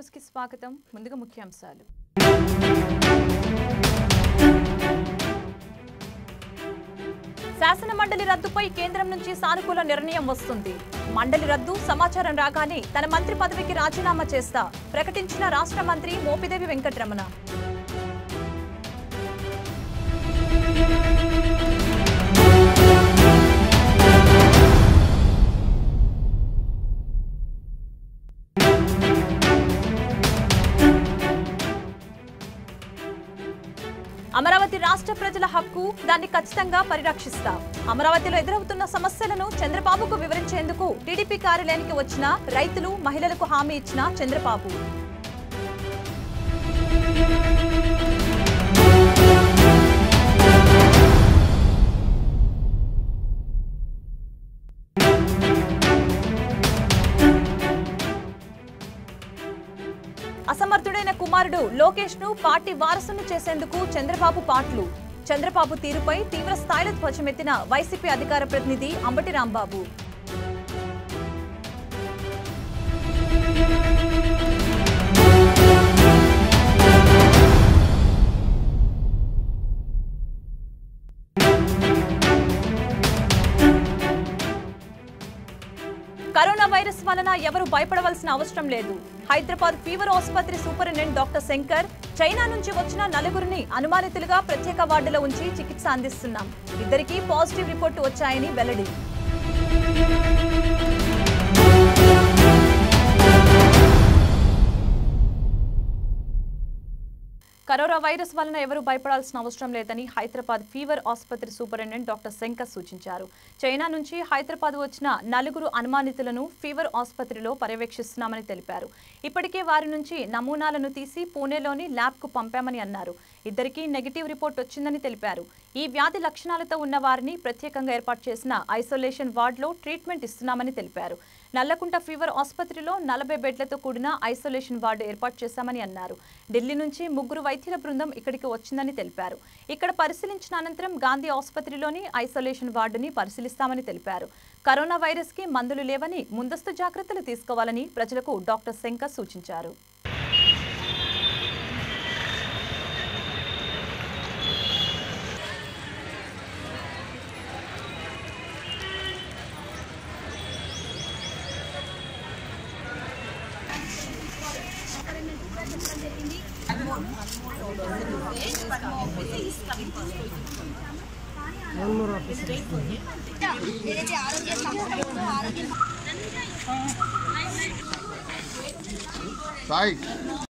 న్యూస్కి స్వాగతం. ముందుగా ముఖ్యాంశాలు. శాసన మండలి రద్దుపై కేంద్రం నుంచి సానుకూల నిర్ణయం వస్తుంది. మండలి రద్దు సమాచారం రాగానే తన మంత్రి పదవికి రాజీనామా చేస్తా ప్రకటించిన రాష్ట్ర మంత్రి మోపిదేవి వెంకటరమణ. రాష్ట్ర ప్రజల హక్కు దాన్ని ఖచ్చితంగా పరిరక్షిస్తా. అమరావతిలో ఎదురవుతున్న సమస్యలను చంద్రబాబుకు వివరించేందుకు టీడీపీ కార్యాలయానికి వచ్చిన రైతులు మహిళలకు హామీ ఇచ్చిన చంద్రబాబు. కుమారుడు లోకేష్ను పార్టీ వారసును చేసేందుకు చంద్రబాబు పాట్లు చంద్రబాబు తీరుపై తీవ్ర స్థాయిలో ధ్వజమెత్తిన వైసీపీ అధికార ప్రతినిధి అంబటి రాంబాబు. వైరస్ ఎవరు భయపడవలసిన అవసరం లేదు. హైదరాబాద్ ఫీవర్ ఆసుపత్రి సూపరింటెండెంట్ డాక్టర్ శంకర్ చైనా నుంచి వచ్చిన నలుగురిని అనుమానితులుగా ప్రత్యేక వార్డులో ఉంచి చికిత్స అందిస్తున్నాం. ఇద్దరికీ పాజిటివ్ రిపోర్టు వచ్చాయని వెల్లడి. కరోనా వైరస్ వలన ఎవరు భయపడాల్సిన అవసరం లేదని హైదరాబాద్ ఫీవర్ ఆసుపత్రి సూపరింటెండెంట్ డాక్టర్ శంకర్ సూచించారు. చైనా నుంచి హైదరాబాద్ వచ్చిన నలుగురు అనుమానితులను ఫీవర్ ఆసుపత్రిలో పర్యవేక్షిస్తున్నామని తెలిపారు. ఇప్పటికే వారి నుంచి నమూనాలను తీసి పూణేలోని ల్యాబ్కు పంపామని అన్నారు. ఇద్దరికీ నెగిటివ్ రిపోర్ట్ వచ్చిందని తెలిపారు. ఈ వ్యాధి లక్షణాలతో ఉన్న వారిని ప్రత్యేకంగా ఏర్పాటు చేసిన ఐసోలేషన్ వార్డులో ట్రీట్మెంట్ ఇస్తున్నామని తెలిపారు. నల్లకుంట ఫీవర్ ఆసుపత్రిలో నలభై బెడ్లతో కూడిన ఐసోలేషన్ వార్డు ఏర్పాటు చేశామని అన్నారు. ఢిల్లీ నుంచి ముగ్గురు వైద్యుల బృందం ఇక్కడికి వచ్చిందని తెలిపారు. ఇక్కడ పరిశీలించిన అనంతరం గాంధీ ఆసుపత్రిలోని ఐసోలేషన్ వార్డుని పరిశీలిస్తామని తెలిపారు. కరోనా వైరస్కి మందులు లేవని ముందస్తు జాగ్రత్తలు తీసుకోవాలని ప్రజలకు డాక్టర్ శంకర్ సూచించారు. Psych.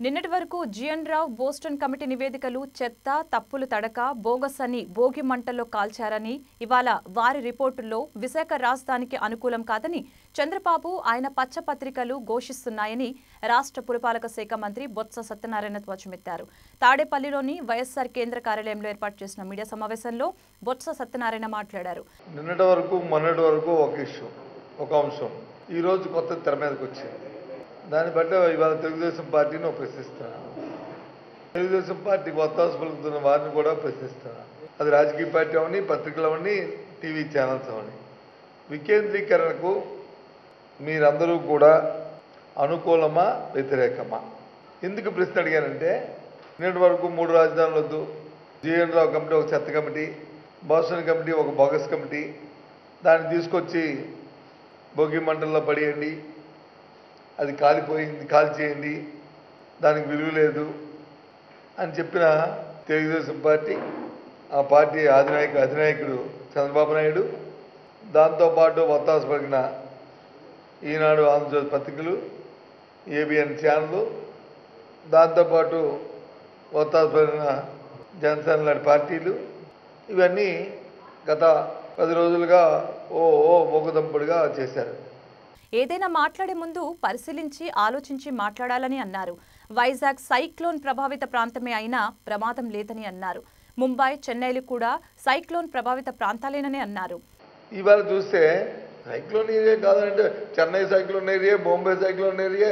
నిన్నటి వరకు జిఎన్ రావు బోస్టన్ కమిటీ నివేదికలు చెత్త తప్పులు తడక బోగస్ అని భోగి మంటల్లో కాల్చారని ఇవాళ వారి రిపోర్టుల్లో విశాఖ రాజధానికి అనుకూలం కాదని చంద్రబాబు ఆయన పచ్చపత్రికలు ఘోషిస్తున్నాయని రాష్ట్ర పురపాలక శాఖ మంత్రి బొత్స సత్యనారాయణ ధ్వజమెత్తారు. తాడేపల్లిలోని వైఎస్ఆర్ కేంద్ర కార్యాలయంలో ఏర్పాటు చేసిన మీడియా సమావేశంలో బొత్స సత్యనారాయణ మాట్లాడారు. నిన్నటి వరకు మొన్నటి వరకు ఒక ఇష్యూ ఒక అంశం. ఈరోజు కొత్త తెర మీదకి వచ్చింది. దాన్ని బట్టి ఇవాళ తెలుగుదేశం పార్టీని ప్రశ్నిస్తున్నాను తెలుగుదేశం పార్టీకి ఒత్తాసు పలుకుతున్న వారిని కూడా ప్రశ్నిస్తున్నాను అది రాజకీయ పార్టీ అవని పత్రికలు అవని టీవీ ఛానల్స్ అవని. వికేంద్రీకరణకు మీరందరూ కూడా అనుకూలమా వ్యతిరేకమా? ఎందుకు ప్రశ్న అడిగానంటే నిన్నటి వరకు మూడు రాజధానులు వద్దు. జీఎన్ రావు కమిటీ ఒక చెత్త కమిటీ బోస్టన్ కమిటీ ఒక బోగస్ కమిటీ. దాన్ని తీసుకొచ్చి భోగి మండలిలో పడేయండి. అది కాలిపోయింది కాల్ చేయండి దానికి విలువ లేదు అని చెప్పిన తెలుగుదేశం పార్టీ ఆ పార్టీ అధినాయక అధినాయకుడు చంద్రబాబు నాయుడు దాంతోపాటు వత్తాసు పలికిన ఈనాడు ఆంధ్రజ్యోతి పత్రికలు ఏబిఎన్ ఛానల్ దాంతోపాటు వత్తాసు పలికిన జనసేన లాంటి పార్టీలు ఇవన్నీ గత పది రోజులుగా ఓ ఓ మూకదంపుడుగా చేశారు. ఏదైనా మాట్లాడే ముందు పరిశీలించి ఆలోచించి మాట్లాడాలని అన్నారు. వైజాగ్ సైక్లోన్ ప్రభావిత ప్రాంతమే అయినా ప్రమాదం లేదని అన్నారు. ముంబై చెన్నైలు కూడా సైక్లోన్ ప్రభావిత ప్రాంతాలేనని అన్నారు. ఇవాళ చూస్తే సైక్లోన్ ఏరియా కాదంటే Chennai cyclone area Bombay cyclone area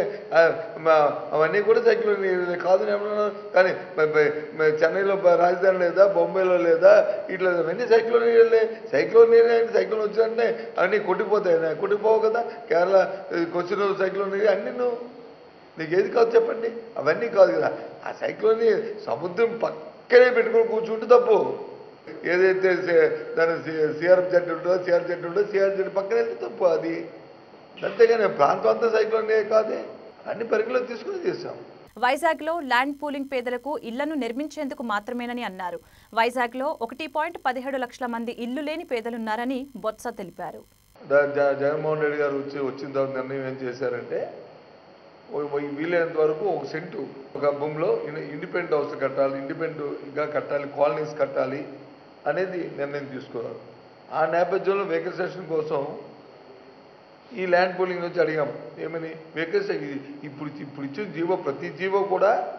అవన్నీ కూడా సైక్లోన్ ఏరియా కాదని ఏమన్నా. కానీ చెన్నైలో రాజధాని లేదా బొంబాయిలో లేదా ఇట్లా అవన్నీ సైక్లోన్ ఏరియాలే. సైక్లోన్ ఏరియా అంటే సైక్లోన్ వచ్చినట్టే అవన్నీ కొట్టిపోతాయి. కొట్టిపోవు కదా. కేరళ కొచ్చిన సైక్లోన్ ఏరియా అన్నీ నువ్వు. నీకు ఏది కాదు చెప్పండి. అవన్నీ కాదు కదా. ఆ సైక్లోన్ సముద్రం పక్కనే పెట్టుకొని కూర్చుంటే తప్పు. ఏదైతే దాని సిఆర్ఎఫ్ జెడ్ ఉంటుందో సిఆర్ జెడ్ ఉంటుందో సిఆర్ జెడ్ పక్కన వెళ్తే తప్పు అది? అంతేగాని ప్రాంతం అంతా సైక్లోన్ కాదే? అన్ని పరిగణలో తీసుకుని చేసాం వైజాగ్లో ల్యాండ్ పూలింగ్ పేదలకు ఇళ్ళను నిర్మించేందుకు మాత్రమేనని అన్నారు. వైజాగ్లో ఒకటి పాయింట్ పదిహేడు లక్షల మంది ఇల్లు లేని పేదలున్నారని బొత్స తెలిపారు. జగన్మోహన్ రెడ్డి గారు వచ్చి వచ్చిన తర్వాత నిర్ణయం ఏం చేశారంటే వీలైనంత వరకు ఒక సెంటు ఒక భూమిలో ఇండిపెండెంట్ హౌస్ కట్టాలి ఇండిపెండెంట్గా కట్టాలి కాలనీస్ కట్టాలి అనేది నిర్ణయం తీసుకున్నారు ఆ నేపథ్యంలో వెహికలైజేషన్ కోసం ఈ ల్యాండ్ పూలింగ్ నుంచి అడిగాం. ఏమని? వెహికలైజేషన్ ఇప్పుడు ఇప్పుడు ఇచ్చిన జీవో ప్రతి జీవో కూడా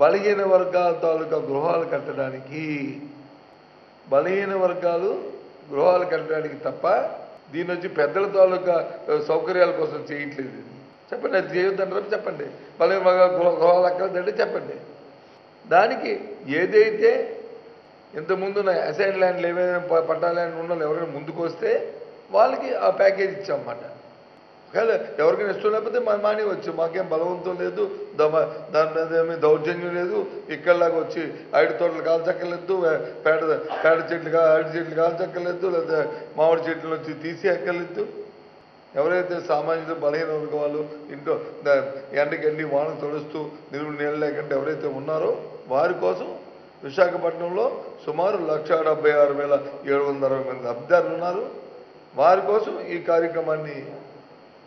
బలహీన వర్గాల తాలూకా గృహాలు కట్టడానికి బలహీన వర్గాలు గృహాలు కట్టడానికి తప్ప దీని వచ్చి పెద్దల తాలూకా సౌకర్యాల కోసం చేయట్లేదు ఇది. చెప్పండి అది చేయొద్దంటారు చెప్పండి. బలహీన వర్గాల గృహ గృహాలు అక్కడ చెప్పండి. దానికి ఏదైతే ఇంతకుముందు అసైన్ ల్యాండ్లు ఏమైనా పట్టా ల్యాండ్ ఉన్న ఎవరైనా ముందుకు వస్తే వాళ్ళకి ఆ ప్యాకేజ్ ఇచ్చామన్నమాట. ఒకవేళ ఎవరికైనా ఇష్టం లేకపోతే మా మానేవచ్చు మాకేం బలవంతం లేదు. దమ దాని మీద ఏమీ దౌర్జన్యం లేదు. ఇక్కడలాగా వచ్చి ఐదు తోటలు కాల్చక్కర్లేదు. పేడ పేడ చెట్లు కా అరటి చెట్లు కాల్చక్కర్లేదు. లేదా మామిడి చెట్లు వచ్చి తీసి ఎక్కర్లేదు ఎవరైతే సామాన్యులు బలహీన వాళ్ళు ఇంట్లో ద- ఎండకి ఎండి వాన తొడుస్తూ నిలువు నీళ్ళు లేకుండా ఎవరైతే ఉన్నారో వారి కోసం విశాఖపట్నంలో సుమారు లక్ష డెబ్బై ఆరు వేల ఏడు వందల అరవై మంది అభ్యర్థులు ఉన్నారు. వారి కోసం ఈ కార్యక్రమాన్ని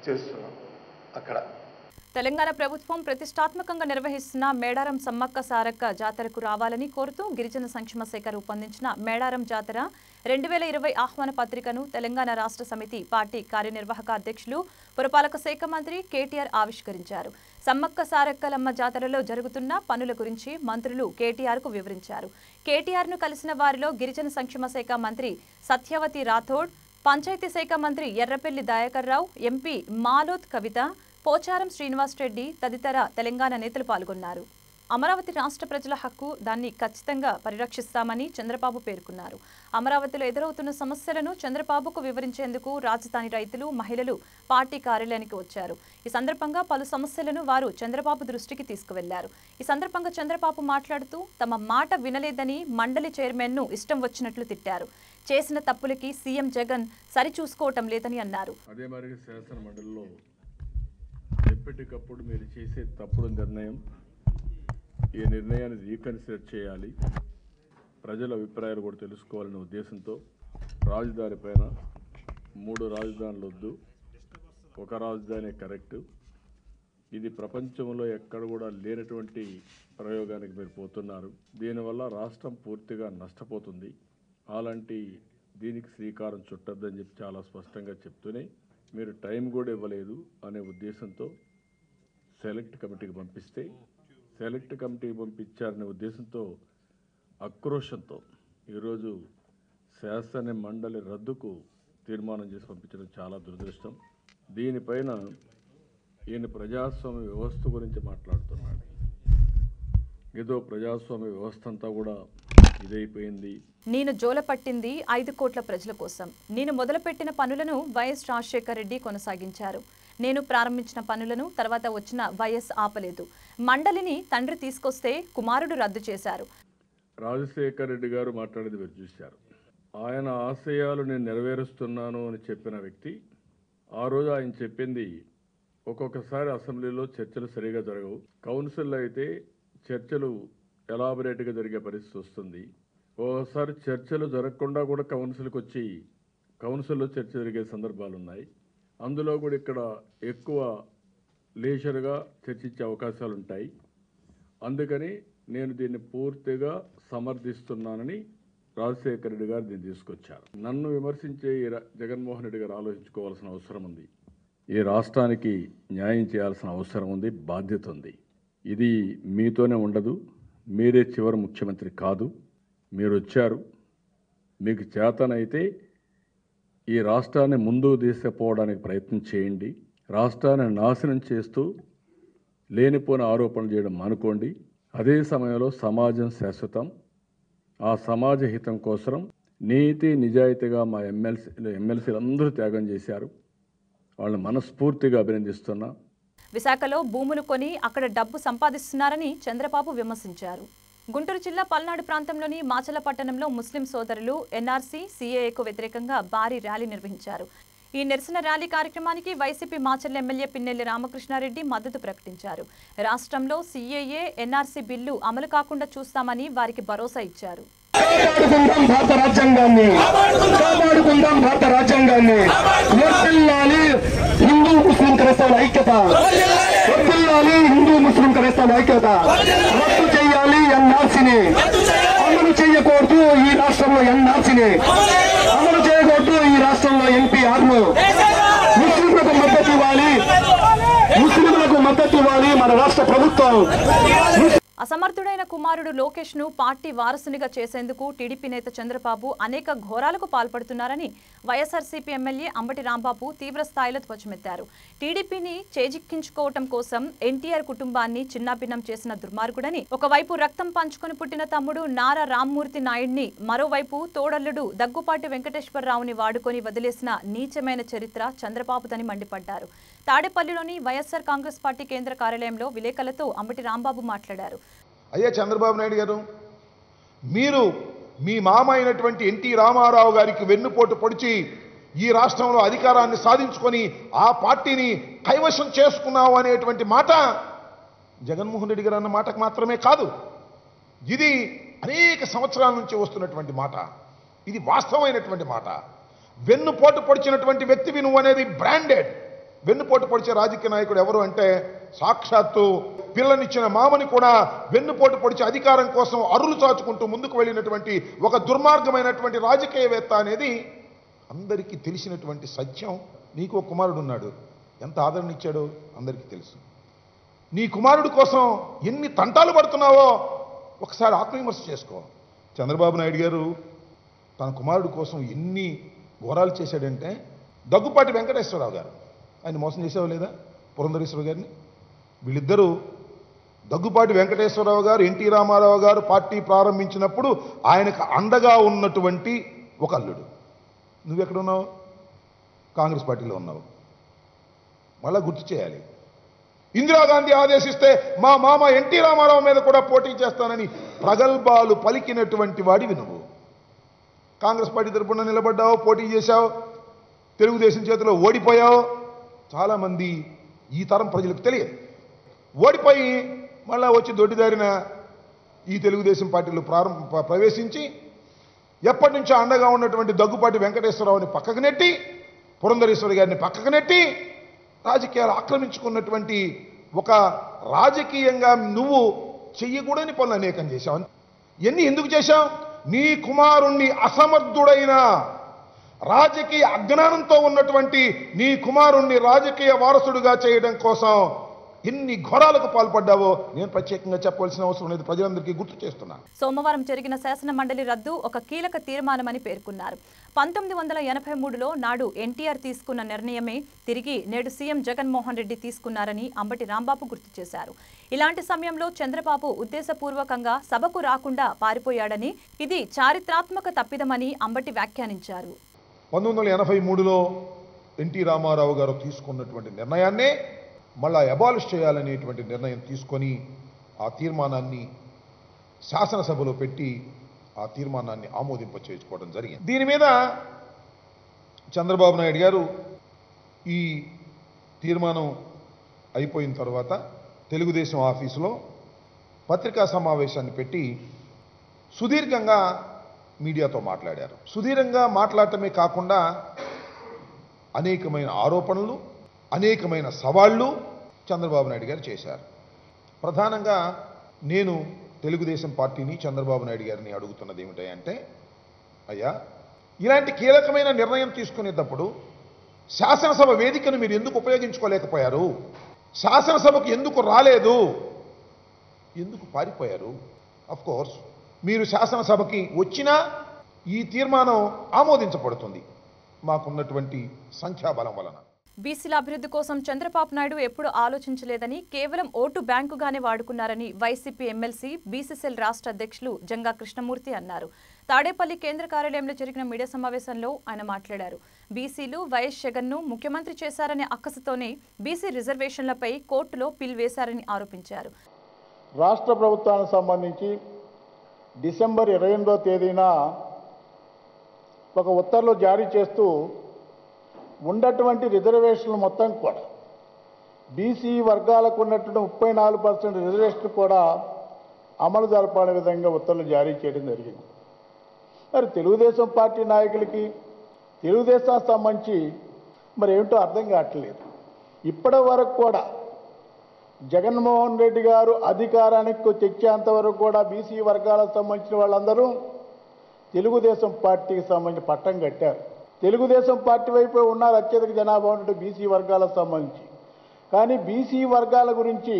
చేస్తున్నాం అక్కడ. తెలంగాణ ప్రభుత్వం ప్రతిష్టాత్మకంగా నిర్వహిస్తున్న మేడారం సమ్మక్క సారక్క జాతరకు రావాలని కోరుతూ గిరిజన సంక్షేమ శాఖ రూపొందించిన మేడారం జాతర రెండు వేల ఇరవై ఆహ్వాన పత్రికను తెలంగాణ రాష్ట్ర సమితి పార్టీ కార్యనిర్వాహక అధ్యక్షులు పురపాలక శాఖ మంత్రి కేటీఆర్ ఆవిష్కరించారు. సమ్మక్క సారక్కలమ్మ జాతరలో జరుగుతున్న పనుల గురించి మంత్రులు కేటీఆర్కు వివరించారు. కేటీఆర్ను కలిసిన వారిలో గిరిజన సంక్షేమ శాఖ మంత్రి సత్యవతి రాథోడ్ పంచాయతీ శాఖ మంత్రి ఎర్రపెల్లి దయాకర్రావు ఎంపీ మాలోత్ కవిత పోచారం శ్రీనివాస్ రెడ్డి తదితర తెలంగాణ నేతలు పాల్గొన్నారు. అమరావతి రాష్ట్ర ప్రజల హక్కు దాన్ని ఖచ్చితంగా పరిరక్షిస్తామని చంద్రబాబు పేర్కొన్నారు. అమరావతిలో ఎదురవుతున్న సమస్యలను చంద్రబాబుకు వివరించేందుకు రాజధాని రైతులు మహిళలు పార్టీ కార్యాలయానికి వచ్చారు. ఈ సందర్భంగా పలు సమస్యలను వారు చంద్రబాబు దృష్టికి తీసుకువెళ్ళారు. ఈ సందర్భంగా చంద్రబాబు మాట్లాడుతూ తమ మాట వినలేదని మండలి చైర్మన్ను ఇష్టం వచ్చినట్లు తిట్టారు. చేసిన తప్పులకి సీఎం జగన్ సరిచూసుకోవటం లేదని అన్నారు. అదే మరి శాసన మండలిలో ఎప్పటికప్పుడు మీరు చేసే తప్పుడు నిర్ణయం ఈ నిర్ణయాన్ని రీకన్సిడర్ చేయాలి. ప్రజల అభిప్రాయాలు కూడా తెలుసుకోవాలనే ఉద్దేశంతో రాజధాని పైన మూడు రాజధానులు వద్దు ఒక రాజధాని కరెక్ట్. ఇది ప్రపంచంలో ఎక్కడ కూడా లేనటువంటి ప్రయోగానికి మీరు పోతున్నారు. దీనివల్ల రాష్ట్రం పూర్తిగా నష్టపోతుంది. అలాంటి దీనికి శ్రీకారం చుట్టద్దని చెప్పి చాలా స్పష్టంగా చెప్తూనే మీరు టైం కూడా ఇవ్వలేదు అనే ఉద్దేశంతో సెలెక్ట్ కమిటీకి పంపిస్తే సెలెక్ట్ కమిటీ పంపించారనే ఉద్దేశంతో ఆక్రోషంతో ఈరోజు శాసన మండలి రద్దుకు తీర్మానం చేసి పంపించడం చాలా దురదృష్టం. దీనిపైన ఈయన ప్రజాస్వామ్య వ్యవస్థ గురించి మాట్లాడుతున్నాడు. ఏదో ప్రజాస్వామ్య వ్యవస్థ అంతా కూడా ఇదైపోయింది. నేను జోల పట్టింది ఐదు కోట్ల ప్రజల కోసం. నేను మొదలుపెట్టిన పనులను వైఎస్ రాజశేఖర రెడ్డి కొనసాగించారు. నేను ప్రారంభించిన పనులను తర్వాత వచ్చిన వైఎస్ ఆపలేదు. మండలిని తండ్రి తీసుకొస్తే కుమారుడు రద్దు చేశారు. రాజశేఖర్ రెడ్డి గారు మాట్లాడేది మీరు చూశారు. ఆయన ఆశయాలు నేను నెరవేరుస్తున్నాను అని చెప్పిన వ్యక్తి ఆ రోజు ఆయన చెప్పింది ఒక్కొక్కసారి అసెంబ్లీలో చర్చలు సరిగా జరగవు. కౌన్సిల్లో అయితే చర్చలు ఎలాబరేట్గా జరిగే పరిస్థితి వస్తుంది. ఓసారి చర్చలు జరగకుండా కూడా కౌన్సిల్కి వచ్చి కౌన్సిల్లో చర్చ జరిగే సందర్భాలు ఉన్నాయి అందులో కూడా ఇక్కడ ఎక్కువ లేషర్గా చర్చించే అవకాశాలు ఉంటాయి అందుకని నేను దీన్ని పూర్తిగా సమర్థిస్తున్నానని రాజశేఖర రెడ్డి గారు దీన్ని తీసుకొచ్చారు. నన్ను విమర్శించే జగన్మోహన్ రెడ్డి గారు ఆలోచించుకోవాల్సిన అవసరం ఉంది. ఈ రాష్ట్రానికి న్యాయం చేయాల్సిన అవసరం ఉంది బాధ్యత ఉంది. ఇది మీతోనే ఉండదు మీరే చివరి ముఖ్యమంత్రి కాదు. మీరు వచ్చారు మీకు చేతనైతే ఈ రాష్ట్రాన్ని ముందుకు తీసుకుపోవడానికి ప్రయత్నం చేయండి. రాష్ట్రాన్ని నాశనం చేస్తూ లేనిపోని ఆరోపణలు చేయడం మానుకోండి. అదే సమయంలో సమాజం శాశ్వతం. ఆ సమాజ హితం కోసం నీతి నిజాయితీగా మా ఎమ్మెల్సీ ఎమ్మెల్సీలు అందరూ త్యాగం చేశారు. వాళ్ళని మనస్ఫూర్తిగా అభినందిస్తున్నా. విశాఖలో భూములు కొని అక్కడ డబ్బు సంపాదిస్తున్నారని చంద్రబాబు విమర్శించారు. గుంటూరు జిల్లా పల్నాడు ప్రాంతంలోని మాచల పట్టణంలో ముస్లిం సోదరులు ఎన్ఆర్సీ సీఏఏకు వ్యతిరేకంగా భారీ ర్యాలీ నిర్వహించారు. ఈ నిరసన ర్యాలీ కార్యక్రమానికి వైసీపీ మాచల్ ఎమ్మెల్యే పిన్నెల్లి రామకృష్ణారెడ్డి మద్దతు ప్రకటించారు. రాష్ట్రంలో సీఏఏ ఎన్ఆర్సీ బిల్లు అమలు కాకుండా చూస్తామని వారికి భరోసా ఇచ్చారు. కాపాడుకుందాం భారత రాజ్యాంగాన్ని. కాపాడుకుందాం భారత రాజ్యాంగాన్ని. వర్తిల్లాలి హిందూ ముస్లిం క్రైస్తవుల ఐక్యత. వర్తిల్లాలి హిందూ ముస్లిం క్రైస్తవుల ఐక్యత. రద్దు ఎన్ఆర్సీని అమలు చేయకూడదు ఈ రాష్ట్రంలో ఎన్ఆర్సీని. అమలు చేయకూడదు ఈ రాష్ట్రంలో ఎన్టీఆర్ను ముస్లింలకు మద్దతు ఇవ్వాలి. ముస్లింలకు మద్దతు ఇవ్వాలి మన రాష్ట్ర ప్రభుత్వం. అసమర్థుడైన కుమారుడు లోకేష్ను పార్టీ వారసునిగా చేసేందుకు టీడీపీ నేత చంద్రబాబు అనేక ఘోరాలకు పాల్పడుతున్నారని వైఎస్ఆర్సీపీ ఎమ్మెల్యే అంబటి రాంబాబు తీవ్ర స్థాయిలో ధ్వజమెత్తారు. టీడీపీని చేజిక్కించుకోవటం కోసం ఎన్టీఆర్ కుటుంబాన్ని చిన్నాభిన్నం చేసిన దుర్మార్గుడని ఒకవైపు రక్తం పంచుకొని పుట్టిన తమ్ముడు నారా రామ్మూర్తి నాయుడిని మరోవైపు తోడల్లుడు దగ్గుపాటి వెంకటేశ్వరరావుని వాడుకొని వదిలేసిన నీచమైన చరిత్ర చంద్రబాబుదని మండిపడ్డారు. తాడేపల్లిలోని వైఎస్ఆర్ కాంగ్రెస్ పార్టీ కేంద్ర కార్యాలయంలో విలేకరులతో అంబటి రాంబాబు మాట్లాడారు. అయ్యా చంద్రబాబు నాయుడు గారు మీరు మీ మామ అయినటువంటి ఎన్టీ రామారావు గారికి వెన్నుపోటు పొడిచి ఈ రాష్ట్రంలో అధికారాన్ని సాధించుకొని ఆ పార్టీని కైవశం చేసుకున్నావు అనేటువంటి మాట జగన్మోహన్ రెడ్డి గారు అన్న మాటకు మాత్రమే కాదు. ఇది అనేక సంవత్సరాల నుంచి వస్తున్నటువంటి మాట. ఇది వాస్తవమైనటువంటి మాట. వెన్నుపోటు పొడిచినటువంటి వ్యక్తివి నువ్వు అనేది బ్రాండెడ్. వెన్నుపోటు పొడిచే రాజకీయ నాయకుడు ఎవరు అంటే సాక్షాత్తు పిల్లనిచ్చిన మామని కూడా వెన్నుపోటు పొడిచి అధికారం కోసం అరులు చాచుకుంటూ ముందుకు వెళ్ళినటువంటి ఒక దుర్మార్గమైనటువంటి రాజకీయవేత్త అనేది అందరికీ తెలిసినటువంటి సత్యం. నీకు ఒక కుమారుడు ఉన్నాడు. ఎంత ఆదరణ ఇచ్చాడో అందరికీ తెలుసు. నీ కుమారుడి కోసం ఎన్ని తంటాలు పడుతున్నావో ఒకసారి ఆత్మవిమర్శ చేసుకో. చంద్రబాబు నాయుడు గారు తన కుమారుడి కోసం ఎన్ని ఘోరాలు చేశాడంటే దగ్గుపాటి వెంకటేశ్వరరావు గారు. ఆయన మోసం చేసేవా లేదా పురంధరేశ్వర గారిని? వీళ్ళిద్దరూ దగ్గుపాటి వెంకటేశ్వరరావు గారు ఎన్టీ రామారావు గారు పార్టీ ప్రారంభించినప్పుడు ఆయనకు అండగా ఉన్నటువంటి ఒక అల్లుడు. నువ్వెక్కడున్నావు? కాంగ్రెస్ పార్టీలో ఉన్నావు. మళ్ళా గుర్తు చేయాలి. ఇందిరాగాంధీ ఆదేశిస్తే మా మామ ఎన్టీ రామారావు మీద కూడా పోటీ చేస్తానని ప్రగల్భాలు పలికినటువంటి వాడివి నువ్వు. కాంగ్రెస్ పార్టీ తరపున నిలబడ్డావు పోటీ చేశావు తెలుగుదేశం చేతిలో ఓడిపోయావు. చాలామంది ఈ తరం ప్రజలకు తెలియదు. ఓడిపోయి మళ్ళా వచ్చి దొడ్డిదారిన ఈ తెలుగుదేశం పార్టీలో ప్రారంభ ప్రవేశించి ఎప్పటి నుంచో అండగా ఉన్నటువంటి దగ్గుపాటి వెంకటేశ్వరరావుని పక్కకు నెట్టి పురంధరేశ్వరి గారిని పక్కకు నెట్టి రాజకీయాలు ఆక్రమించుకున్నటువంటి ఒక రాజకీయంగా నువ్వు చెయ్యకూడని పనులు అనేకం చేశావు. ఎన్ని ఎందుకు చేశావు? నీ కుమారుణ్ణి అసమర్థుడైన రాజకీయ అజ్ఞానంతో ఉన్నటువంటి నీ కుమారుణ్ణి రాజకీయ వారసుడిగా చేయడం కోసం ఎన్ని ఘోరాలకు పాల్పడ్డావో నేను ప్రత్యేకంగా చెప్పవలసిన అవసరం లేదు. ప్రజలందరికీ గుర్తు చేస్తున్నా. సోమవారం జరిగిన శాసన మండలి రద్దు ఒక కీలక తీర్మానమని పేర్కొన్నారు. పంతొమ్మిది వందల ఎనభై మూడులో నాడు ఎన్టీఆర్ తీసుకున్న నిర్ణయమే తిరిగి నేడు సీఎం జగన్మోహన్ రెడ్డి తీసుకున్నారని అంబటి రాంబాబు గుర్తు చేశారు. ఇలాంటి సమయంలో చంద్రబాబు ఉద్దేశపూర్వకంగా సభకు రాకుండా పారిపోయాడని ఇది చారిత్రాత్మక తప్పిదమని అంబటి వ్యాఖ్యానించారు. పంతొమ్మిది వందల ఎనభై మూడులో ఎన్టీ రామారావు గారు తీసుకున్నటువంటి నిర్ణయాన్నే మళ్ళా అబాలిష్ చేయాలనేటువంటి నిర్ణయం తీసుకొని ఆ తీర్మానాన్ని శాసనసభలో పెట్టి ఆ తీర్మానాన్ని ఆమోదింప చేసుకోవడం జరిగింది. దీని మీద చంద్రబాబు నాయుడు గారు ఈ తీర్మానం అయిపోయిన తర్వాత తెలుగుదేశం ఆఫీసులో పత్రికా సమావేశాన్ని పెట్టి సుదీర్ఘంగా మీడియాతో మాట్లాడారు. సుదీర్ఘంగా మాట్లాడటమే కాకుండా అనేకమైన ఆరోపణలు అనేకమైన సవాళ్ళు చంద్రబాబు నాయుడు గారు చేశారు. ప్రధానంగా నేను తెలుగుదేశం పార్టీని చంద్రబాబు నాయుడు గారిని అడుగుతున్నది ఏమిటంటే అయ్యా ఇలాంటి కీలకమైన నిర్ణయం తీసుకునేటప్పుడు శాసనసభ వేదికను మీరు ఎందుకు ఉపయోగించుకోలేకపోయారు? శాసనసభకు ఎందుకు రాలేదు? ఎందుకు పారిపోయారు? అఫ్ కోర్స్ మీరు శాసనసభకి వచ్చినా ఈ తీర్మానం ఆమోదించబడుతుంది. మాకున్నటువంటి సంఖ్యాబలం వలన. బీసీల అభివృద్ధి కోసం చంద్రబాబు నాయుడు ఎప్పుడు ఆలోచించలేదని కేవలం ఓటు బ్యాంకుగానే వాడుకున్నారని వైసీపీ ఎమ్మెల్సీ బీసీసీఎల్ రాష్ట్ర అధ్యక్షులు జంగా కృష్ణమూర్తి అన్నారు. తాడేపల్లి కేంద్ర కార్యాలయంలో జరిగిన మీడియా సమావేశంలో ఆయన మాట్లాడారు. బీసీలు వైఎస్ జగన్ను ముఖ్యమంత్రి చేశారనే అక్కసుతోనే బీసీ రిజర్వేషన్లపై కోర్టులో పిల్ వేశారని ఆరోపించారు. రాష్ట్ర ప్రభుత్వానికి సంబంధించి డిసెంబర్ ఇరవై తేదీన ఒక ఉత్తర్వులు జారీ చేస్తూ ఉన్నటువంటి రిజర్వేషన్లు మొత్తం కూడా. బీసీ వర్గాలకు ఉన్నటువంటి ముప్పై నాలుగు పర్సెంట్ రిజర్వేషన్ కూడా అమలు జరపాలనే విధంగా ఉత్తర్వులు జారీ చేయడం జరిగింది. మరి తెలుగుదేశం పార్టీ నాయకులకి తెలుగుదేశానికి సంబంధించి మరి ఏమిటో అర్థం కావట్లేదు. ఇప్పటి వరకు కూడా జగన్మోహన్ రెడ్డి గారు అధికారానికి తెచ్చేంత వరకు కూడా బీసీ వర్గాలకు సంబంధించిన వాళ్ళందరూ తెలుగుదేశం పార్టీకి సంబంధించి పట్టం కట్టారు. తెలుగుదేశం పార్టీ వైపు ఉన్నారు అత్యధిక జనాభా ఉన్నట్టు బీసీ వర్గాలకు సంబంధించి. కానీ బీసీ వర్గాల గురించి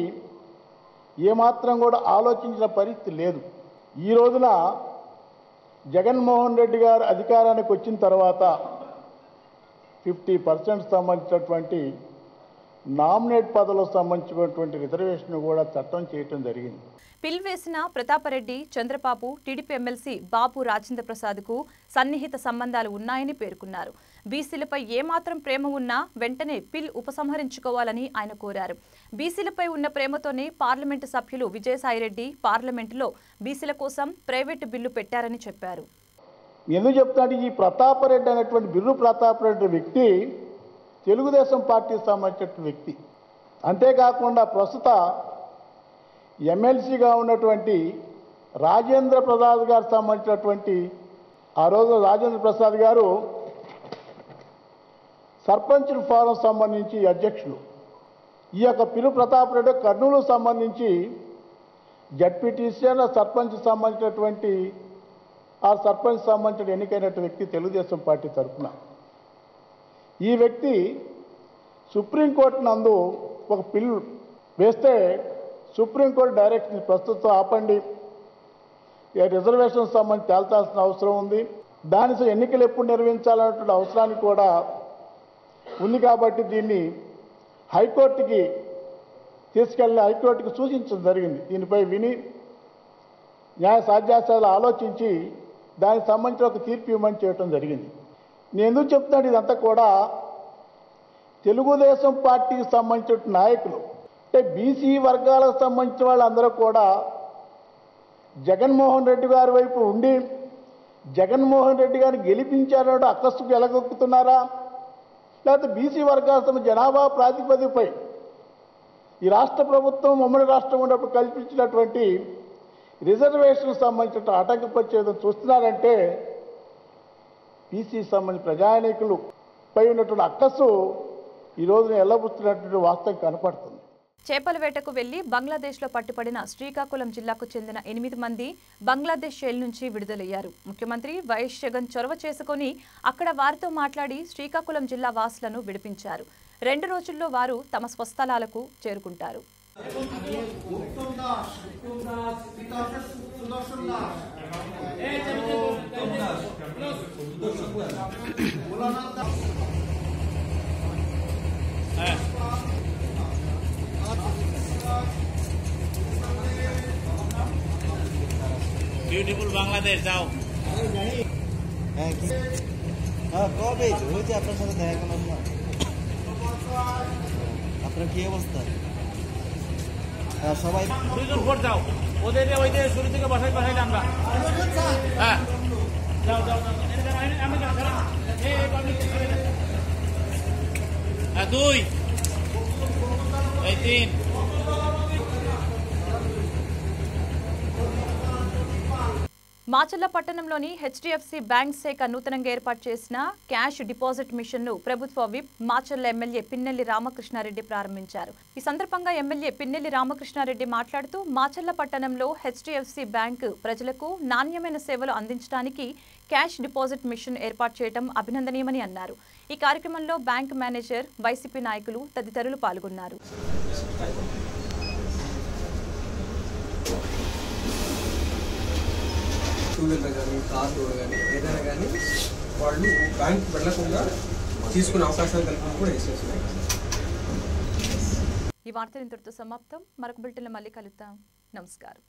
ఏమాత్రం కూడా ఆలోచించిన పరిస్థితి లేదు. ఈ రోజున జగన్మోహన్ రెడ్డి గారు అధికారానికి వచ్చిన తర్వాత ఫిఫ్టీ పర్సెంట్ సంబంధించినటువంటి నామినేట్ పదవులకు సంబంధించినటువంటి రిజర్వేషన్ కూడా చట్టం చేయటం జరిగింది. పిల్ వేసిన ప్రతాపరెడ్డి చంద్రబాబు టీడీపీ ఎమ్మెల్సీ బాబు రాజేంద్ర ప్రసాద్కు సన్నిహిత సంబంధాలు ఉన్నాయని పేర్కొన్నారు. బీసీలపై ఏమాత్రం ప్రేమ ఉన్నా వెంటనే పిల్ ఉపసంహరించుకోవాలని ఆయన కోరారు. బీసీలపై ఉన్న ప్రేమతోనే పార్లమెంటు సభ్యులు విజయసాయిరెడ్డి పార్లమెంటులో బీసీల కోసం ప్రైవేటు బిల్లు పెట్టారని చెప్పారు. ఎందుకు చెప్తాడు ఈ ప్రతాపరెడ్డి అనేటువంటి బిర్రు ప్రతాపరెడ్డి వ్యక్తి తెలుగుదేశం పార్టీ సంబంధించిన వ్యక్తి. అంతేకాకుండా ప్రస్తుత ఎమ్మెల్సీగా ఉన్నటువంటి రాజేంద్ర ప్రసాద్ గారు సంబంధించినటువంటి ఆ రోజు రాజేంద్ర ప్రసాద్ గారు సర్పంచుల ఫోరం సంబంధించి అధ్యక్షులు. ఈ యొక్క పిలు ప్రతాప్ రెడ్డి కర్నూలు సంబంధించి జడ్పీటీసీ అన్న సర్పంచ్ సంబంధించినటువంటి ఆ సర్పంచ్ సంబంధించిన ఎన్నికైనటువంటి వ్యక్తి తెలుగుదేశం పార్టీ తరఫున. ఈ వ్యక్తి సుప్రీంకోర్టు నందు ఒక పిల్ వేస్తే సుప్రీంకోర్టు డైరెక్షన్ ప్రస్తుతం ఆపండి. ఈ రిజర్వేషన్ సంబంధించి తేల్చాల్సిన అవసరం ఉంది. దాని ఎన్నికలు ఎప్పుడు నిర్వహించాలన్నటువంటి అవసరాన్ని కూడా ఉంది కాబట్టి దీన్ని హైకోర్టుకి తీసుకెళ్ళి హైకోర్టుకి సూచించడం జరిగింది. దీనిపై విని న్యాయ సాధ్యాసాలు ఆలోచించి దానికి సంబంధించిన ఒక తీర్పు ఇవ్వమని చేయటం జరిగింది. నేను ఎందుకు చెప్తున్నాను ఇదంతా కూడా? తెలుగుదేశం పార్టీకి సంబంధించిన నాయకులు అంటే బీసీ వర్గాలకు సంబంధించిన వాళ్ళందరూ కూడా జగన్మోహన్ రెడ్డి గారి వైపు ఉండి జగన్మోహన్ రెడ్డి గారిని గెలిపించారో అక్కస్సుకు ఎలగొక్కుతున్నారా లేకపోతే బీసీ వర్గాల జనాభా ప్రాతిపదికపై ఈ రాష్ట్ర ప్రభుత్వం ఉమ్మడి రాష్ట్రం ఉన్నప్పుడు కల్పించినటువంటి రిజర్వేషన్ సంబంధించిన ఆటంకపరిచేదని చూస్తున్నారంటే బీసీ సంబంధించిన ప్రజానీకులు పై ఉన్నటువంటి అక్కసు ఈ రోజున ఎల్లబుస్తున్నటువంటి వాస్తవం కనపడుతుంది. చేపల వేటకు వెళ్ళి బంగ్లాదేశ్లో పట్టుపడిన శ్రీకాకుళం జిల్లాకు చెందిన ఎనిమిది మంది బంగ్లాదేశ్ జైలు నుంచి విడుదలయ్యారు. ముఖ్యమంత్రి వైఎస్ జగన్ చొరవ చేసుకుని అక్కడ వారితో మాట్లాడి శ్రీకాకుళం జిల్లా వాసులను విడిపించారు. రెండు రోజుల్లో వారు తమ స్వస్థలాలకు చేరుకుంటారు. বিউটিফুল বাংলাদেশ যাও। হ্যাঁ কবে? হয়েছে আপনার সাথে দেখা করলাম না আপনার কি অবস্থা? হ্যাঁ, সবাই দুজন ভোট দাও। ওদের ওই যে শুরু থেকে বসাই বসাই আমরা হ্যাঁ। যাও যাও হ্যাঁ, দুই। এই তিন। మాచల్ల పట్టణంలోని హెచ్డిఎఫ్సి బ్యాంక్ శాఖ నూతనంగా ఏర్పాటు చేసిన క్యాష్ డిపాజిట్ మిషన్ను ప్రభుత్వ విప్ మాచల్ల ఎమ్మెల్యే పిన్నెల్లి రామకృష్ణారెడ్డి ప్రారంభించారు. ఈ సందర్భంగా ఎమ్మెల్యే పిన్నెల్లి రామకృష్ణారెడ్డి మాట్లాడుతూ మాచల్ల పట్టణంలో హెచ్డిఎఫ్సి బ్యాంక్ ప్రజలకు నాణ్యమైన సేవలు అందించడానికి క్యాష్ డిపాజిట్ మిషన్ ఏర్పాటు చేయడం అభినందనీయమని అన్నారు. ఈ కార్యక్రమంలో బ్యాంక్ మేనేజర్ వైసీపీ నాయకులు తదితరులు పాల్గొన్నారు. టూ కానీ కార్ డోర్ కానీ ఏదైనా కానీ వాళ్ళు బ్యాంక్ వెళ్ళకుండా తీసుకునే అవకాశాలు కల్పించి కూడా ఇచ్చేస్తున్నాయి ఈ వార్తలు ఇంతటితో సమాప్తం. మరొక బులెటిన్లో మళ్ళీ కలుద్దాం. నమస్కారం.